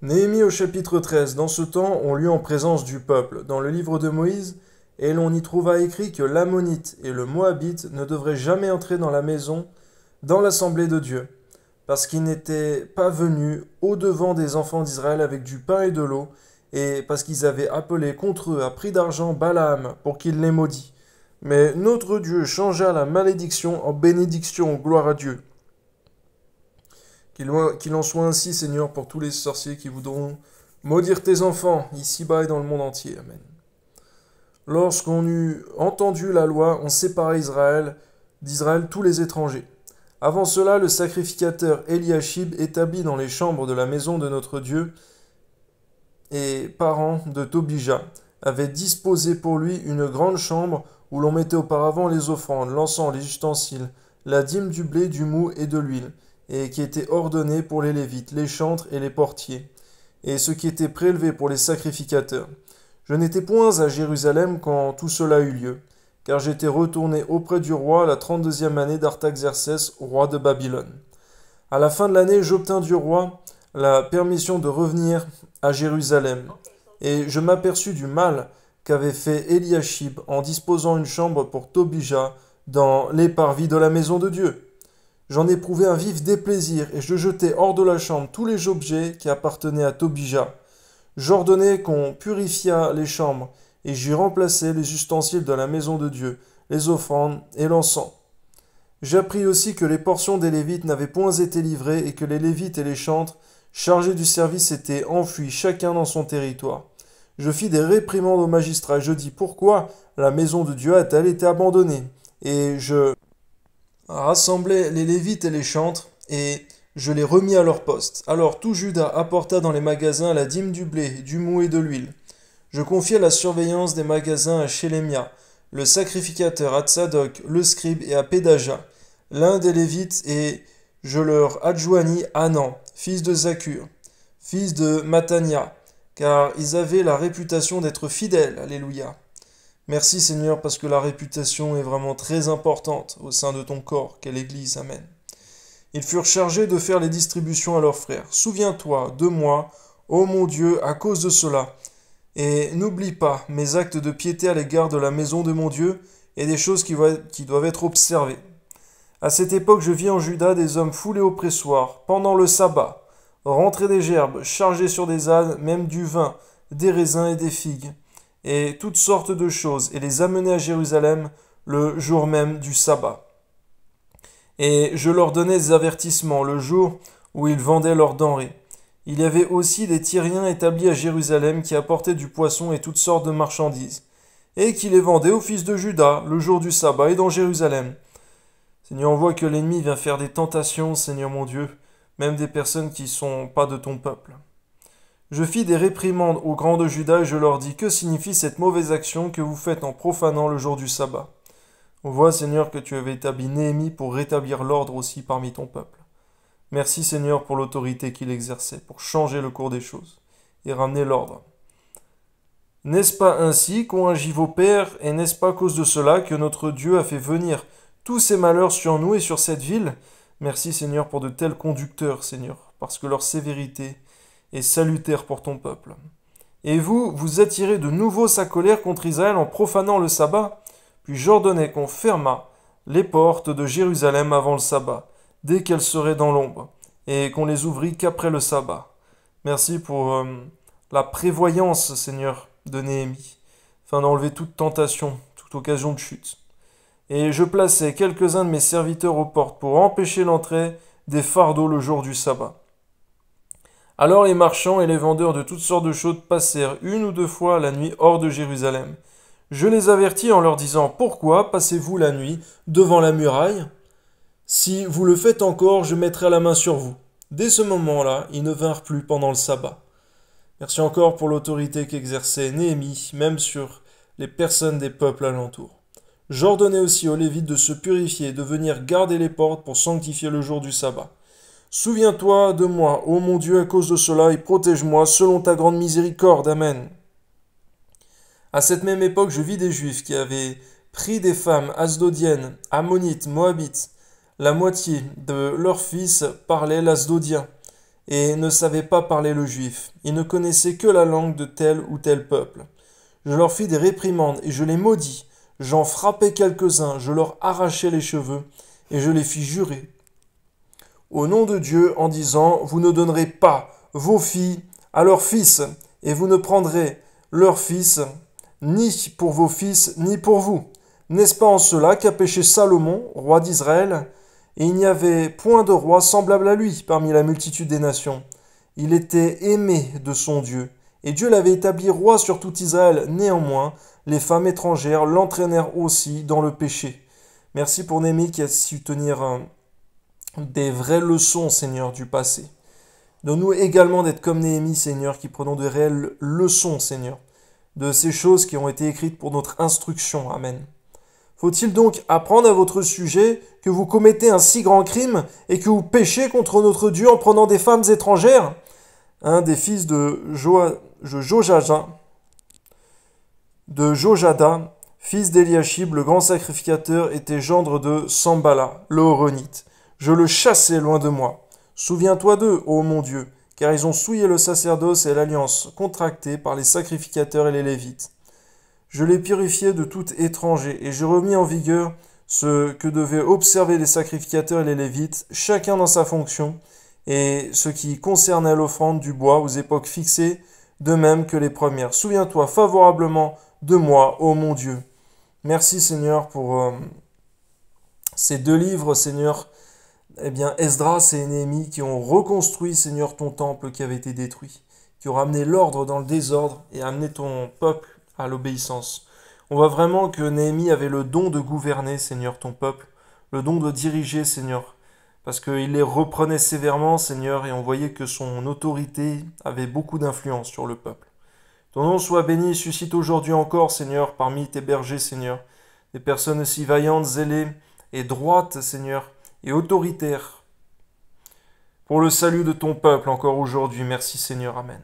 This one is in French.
Néhémie au chapitre 13. Dans ce temps, on lut en présence du peuple, dans le livre de Moïse, et l'on y trouva écrit que l'Ammonite et le Moabite ne devraient jamais entrer dans la maison, dans l'assemblée de Dieu, parce qu'ils n'étaient pas venus au-devant des enfants d'Israël avec du pain et de l'eau, et parce qu'ils avaient appelé contre eux à prix d'argent Balaam pour qu'il les maudit. Mais notre Dieu changea la malédiction en bénédiction, gloire à Dieu. Qu'il en soit ainsi, Seigneur, pour tous les sorciers qui voudront maudire tes enfants, ici-bas et dans le monde entier. Amen. Lorsqu'on eut entendu la loi, on sépara Israël d'Israël tous les étrangers. Avant cela, le sacrificateur Eliashib, établi dans les chambres de la maison de notre Dieu et parent de Tobija, avait disposé pour lui une grande chambre où l'on mettait auparavant les offrandes, l'encens, les ustensiles, la dîme du blé, du mou et de l'huile et qui était ordonné pour les Lévites, les chantres et les portiers, et ce qui était prélevé pour les sacrificateurs. Je n'étais point à Jérusalem quand tout cela eut lieu, car j'étais retourné auprès du roi la trente-deuxième année d'Artaxercès, roi de Babylone. À la fin de l'année, j'obtins du roi la permission de revenir à Jérusalem, et je m'aperçus du mal qu'avait fait Eliashib en disposant une chambre pour Tobija dans les parvis de la maison de Dieu. J'en éprouvai un vif déplaisir, et je jetai hors de la chambre tous les objets qui appartenaient à Tobija. J'ordonnai qu'on purifiât les chambres, et j'y remplaçai les ustensiles de la maison de Dieu, les offrandes et l'encens. J'appris aussi que les portions des Lévites n'avaient point été livrées, et que les Lévites et les chantres, chargés du service, étaient enfuis chacun dans son territoire. Je fis des réprimandes aux magistrats, je dis pourquoi la maison de Dieu a-t-elle été abandonnée? Et je rassemblai les Lévites et les chantres, et je les remis à leur poste. Alors tout Judas apporta dans les magasins la dîme du blé, du mou et de l'huile. Je confiai la surveillance des magasins à Shélémia, le sacrificateur à Tzadok, le scribe et à Pédaja, l'un des Lévites, et je leur adjoignis Anan, fils de Zakur, fils de Matania, car ils avaient la réputation d'être fidèles. Alléluia. Merci Seigneur parce que la réputation est vraiment très importante au sein de ton corps qu'est l'Église. Amen. Ils furent chargés de faire les distributions à leurs frères. Souviens-toi de moi, ô mon Dieu, à cause de cela. Et n'oublie pas mes actes de piété à l'égard de la maison de mon Dieu et des choses qui, doivent être observées. À cette époque, je vis en Juda des hommes foulés au pressoir, pendant le sabbat, rentrer des gerbes, chargés sur des ânes, même du vin, des raisins et des figues et toutes sortes de choses, et les amener à Jérusalem le jour même du sabbat. Et je leur donnais des avertissements le jour où ils vendaient leurs denrées. Il y avait aussi des Tyriens établis à Jérusalem qui apportaient du poisson et toutes sortes de marchandises, et qui les vendaient aux fils de Judas le jour du sabbat et dans Jérusalem. Seigneur, on voit que l'ennemi vient faire des tentations, Seigneur mon Dieu, même des personnes qui ne sont pas de ton peuple. Je fis des réprimandes aux grands de Juda et je leur dis Que signifie cette mauvaise action que vous faites en profanant le jour du sabbat? On voit, Seigneur, que tu avais établi Néhémie pour rétablir l'ordre aussi parmi ton peuple. Merci, Seigneur, pour l'autorité qu'il exerçait, pour changer le cours des choses et ramener l'ordre. N'est-ce pas ainsi qu'ont agi vos pères, et n'est-ce pas à cause de cela que notre Dieu a fait venir tous ces malheurs sur nous et sur cette ville? Merci, Seigneur, pour de tels conducteurs, Seigneur, parce que leur sévérité et salutaire pour ton peuple. Et vous, vous attirez de nouveau sa colère contre Israël en profanant le sabbat. Puis j'ordonnai qu'on fermât les portes de Jérusalem avant le sabbat, dès qu'elles seraient dans l'ombre, et qu'on les ouvrit qu'après le sabbat. Merci pour euh, la prévoyance, Seigneur, de Néhémie, afin d'enlever toute tentation, toute occasion de chute. Et je plaçai quelques-uns de mes serviteurs aux portes pour empêcher l'entrée des fardeaux le jour du sabbat. Alors les marchands et les vendeurs de toutes sortes de choses passèrent une ou deux fois la nuit hors de Jérusalem. Je les avertis en leur disant Pourquoi passez-vous la nuit devant la muraille? Si vous le faites encore, je mettrai la main sur vous. Dès ce moment-là, ils ne vinrent plus pendant le sabbat. Merci encore pour l'autorité qu'exerçait Néhémie, même sur les personnes des peuples alentours. J'ordonnai aussi aux Lévites de se purifier, de venir garder les portes pour sanctifier le jour du sabbat. Souviens-toi de moi, ô mon Dieu, à cause de cela, et protège-moi selon ta grande miséricorde. Amen. À cette même époque, je vis des Juifs qui avaient pris des femmes asdodiennes, ammonites, moabites. La moitié de leurs fils parlaient l'asdodien, et ne savaient pas parler le juif. Ils ne connaissaient que la langue de tel ou tel peuple. Je leur fis des réprimandes et je les maudis. J'en frappai quelques-uns, je leur arrachai les cheveux et je les fis jurer. Au nom de Dieu en disant, vous ne donnerez pas vos filles à leurs fils, et vous ne prendrez leurs fils ni pour vos fils, ni pour vous. N'est-ce pas en cela qu'a péché Salomon, roi d'Israël? Et il n'y avait point de roi semblable à lui parmi la multitude des nations. Il était aimé de son Dieu, et Dieu l'avait établi roi sur tout Israël. Néanmoins, les femmes étrangères l'entraînèrent aussi dans le péché. Merci pour Némi qui a su tenir des vraies leçons, Seigneur, du passé. Donne-nous également d'être comme Néhémie, Seigneur, qui prenons de réelles leçons, Seigneur, de ces choses qui ont été écrites pour notre instruction. Amen. Faut-il donc apprendre à votre sujet que vous commettez un si grand crime et que vous péchez contre notre Dieu en prenant des femmes étrangères? Un des fils de, de Jojada, fils d'Eliashib, le grand sacrificateur, était gendre de Sambala, le Horonite. Je le chassai loin de moi. Souviens-toi d'eux, ô mon Dieu, car ils ont souillé le sacerdoce et l'alliance contractée par les sacrificateurs et les Lévites. Je les purifiai de tout étranger, et je remis en vigueur ce que devaient observer les sacrificateurs et les Lévites, chacun dans sa fonction, et ce qui concernait l'offrande du bois aux époques fixées, de même que les premières. Souviens-toi favorablement de moi, ô mon Dieu. Merci Seigneur pour euh, ces deux livres, Seigneur, eh bien, Esdras et Néhémie qui ont reconstruit, Seigneur, ton temple qui avait été détruit, qui ont ramené l'ordre dans le désordre et amené ton peuple à l'obéissance. On voit vraiment que Néhémie avait le don de gouverner, Seigneur, ton peuple, le don de diriger, Seigneur, parce qu'il les reprenait sévèrement, Seigneur, et on voyait que son autorité avait beaucoup d'influence sur le peuple. Ton nom soit béni, suscite aujourd'hui encore, Seigneur, parmi tes bergers, Seigneur, des personnes aussi vaillantes, zélées et droites, Seigneur, et autoritaire pour le salut de ton peuple encore aujourd'hui. Merci Seigneur. Amen.